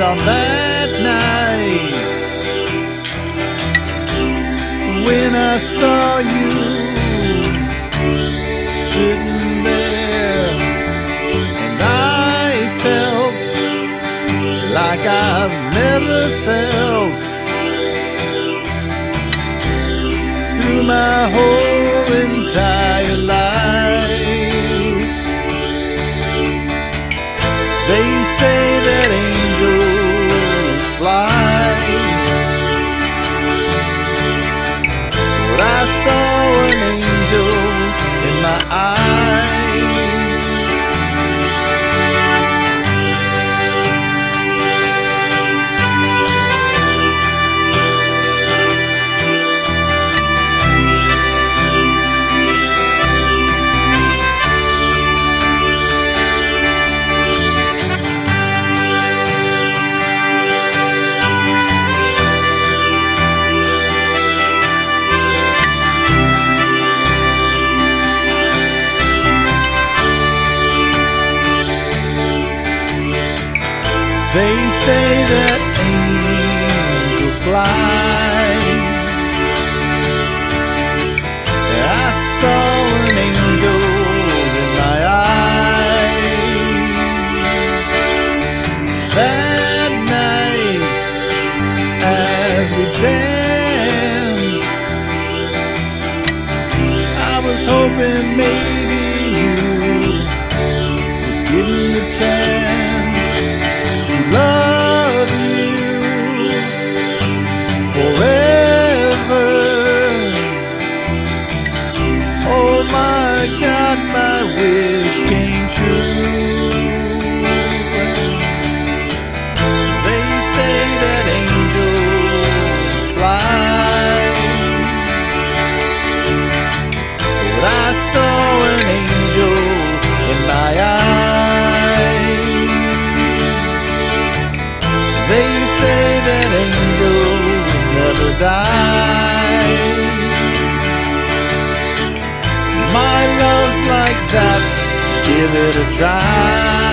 Well, that night when I saw you sitting there, and I felt like I've never felt through my whole entire life. They say that They say that angels fly. Oh my God, my wish came true. They say that angels fly, but I saw an angel in my eyes. They say that angels never die. Give it a try.